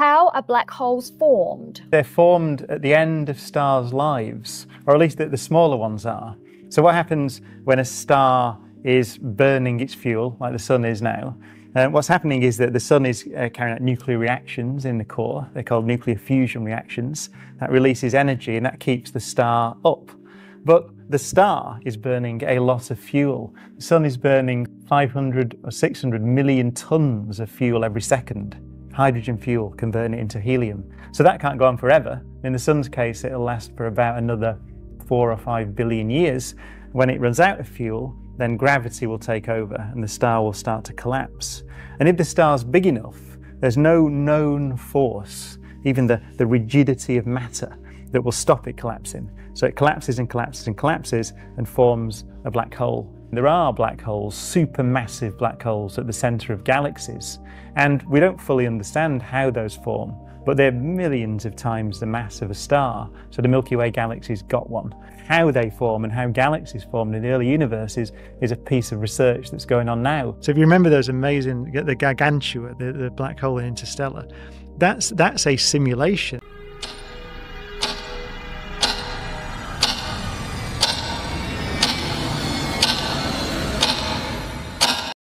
How are black holes formed? They're formed at the end of stars' lives, or at least the, the smaller ones are. So, what happens when a star is burning its fuel, like the sun is now? Uh, what's happening is that the sun is uh, carrying out nuclear reactions in the core. They're called nuclear fusion reactions. That releases energy and that keeps the star up. But the star is burning a lot of fuel. The sun is burning 500 or 600 million tons of fuel every second. Hydrogen fuel, converting it into helium. So that can't go on forever. In the sun's case, it'll last for about another four or five billion years. When it runs out of fuel, then gravity will take over and the star will start to collapse. And if the star's big enough, there's no known force, even the, the rigidity of matter, that will stop it collapsing. So it collapses and collapses and collapses and forms a black hole. There are black holes, supermassive black holes at the centre of galaxies, and we don't fully understand how those form but they're millions of times the mass of a star. So the Milky Way galaxy's got one. How they form and how galaxies formed in the early universes is a piece of research that's going on now. So if you remember those amazing, the Gargantua, the, the black hole in Interstellar, that's, that's a simulation.